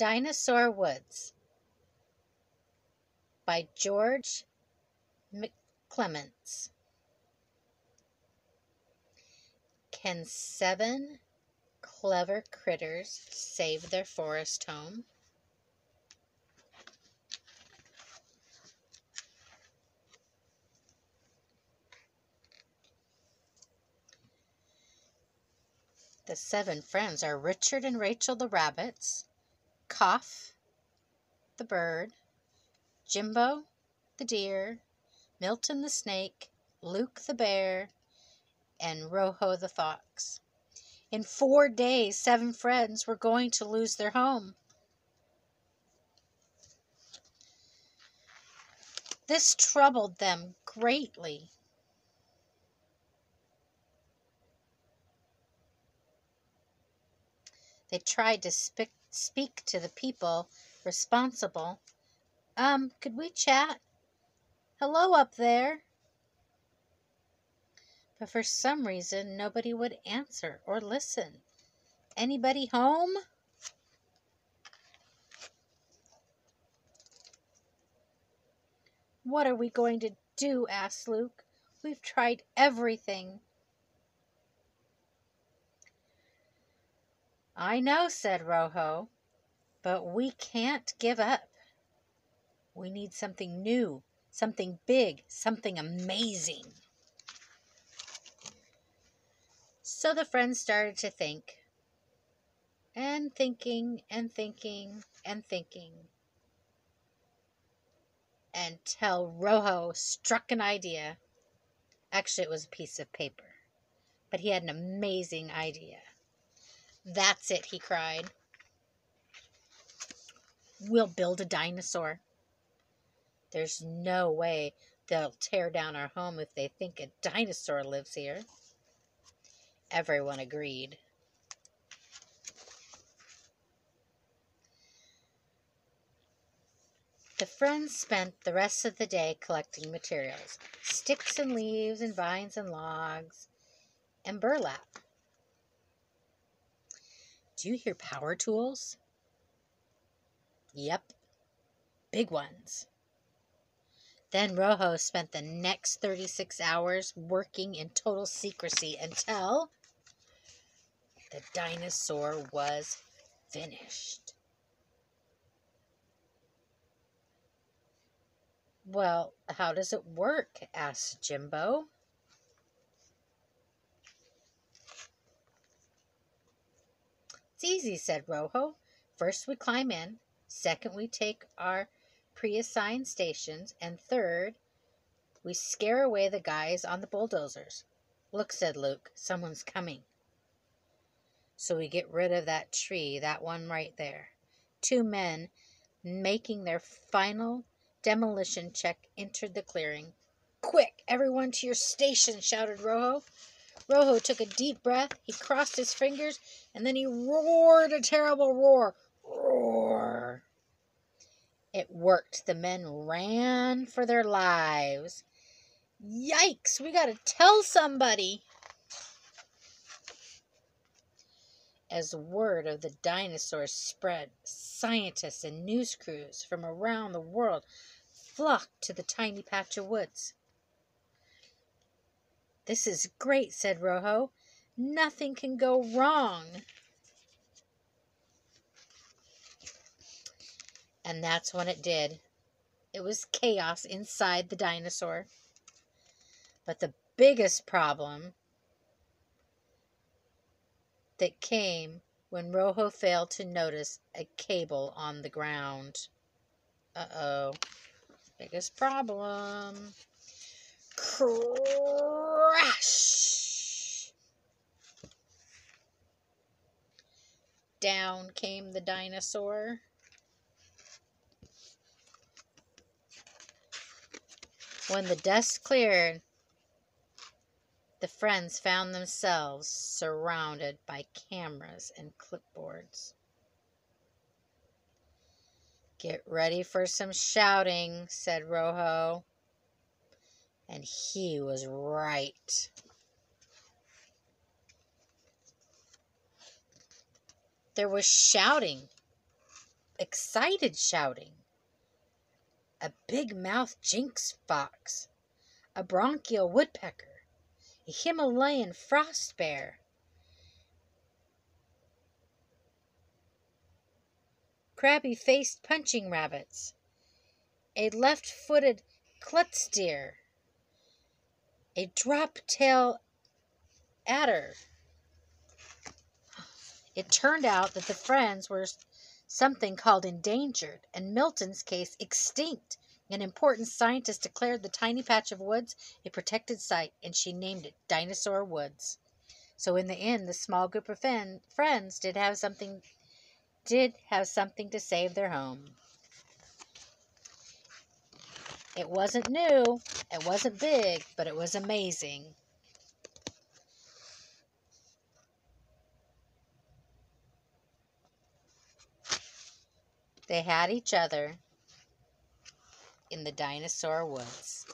Dinosaur Woods by George McClements. Can seven clever critters save their forest home? The seven friends are Richard and Rachel the rabbits, Cuff the bird, Jimbo the deer, Milton the snake, Luke the bear, and Rojo the fox. In four days, seven friends were going to lose their home. This troubled them greatly. They tried to speak, speak to the people responsible. Um, could we chat? Hello up there. But for some reason, nobody would answer or listen. Anybody home? What are we going to do? asked Luke. We've tried everything. I know, said Rojo, but we can't give up. We need something new, something big, something amazing. So the friends started to think, and thinking, and thinking, and thinking, until Rojo struck an idea. Actually, it was a piece of paper, but he had an amazing idea. That's it, he cried. We'll build a dinosaur. There's no way they'll tear down our home if they think a dinosaur lives here. Everyone agreed. The friends spent the rest of the day collecting materials sticks and leaves, and vines and logs, and burlap. Do you hear power tools? Yep, big ones. Then Rojo spent the next 36 hours working in total secrecy until the dinosaur was finished. Well, how does it work? asked Jimbo. It's easy, said Rojo. First we climb in, second we take our pre-assigned stations, and third we scare away the guys on the bulldozers. Look, said Luke, someone's coming. So we get rid of that tree, that one right there. Two men making their final demolition check entered the clearing. Quick, everyone to your station, shouted Rojo. Rojo took a deep breath. He crossed his fingers and then he roared a terrible roar. Roar. It worked. The men ran for their lives. Yikes, we got to tell somebody. As word of the dinosaurs spread, scientists and news crews from around the world flocked to the tiny patch of woods. This is great, said Rojo. Nothing can go wrong. And that's when it did. It was chaos inside the dinosaur. But the biggest problem that came when Rojo failed to notice a cable on the ground. Uh oh. Biggest problem. Crash! Down came the dinosaur. When the dust cleared, the friends found themselves surrounded by cameras and clipboards. Get ready for some shouting, said Rojo. And he was right. There was shouting excited shouting. A big mouthed jinx fox, a bronchial woodpecker, a Himalayan frost bear, crabby faced punching rabbits, a left footed klutz deer, a drop tail adder. It turned out that the friends were something called endangered, and Milton's case extinct. An important scientist declared the tiny patch of woods a protected site, and she named it Dinosaur Woods. So in the end, the small group of fen- friends did have something did have something to save their home. It wasn't new, it wasn't big, but it was amazing. They had each other in the dinosaur woods.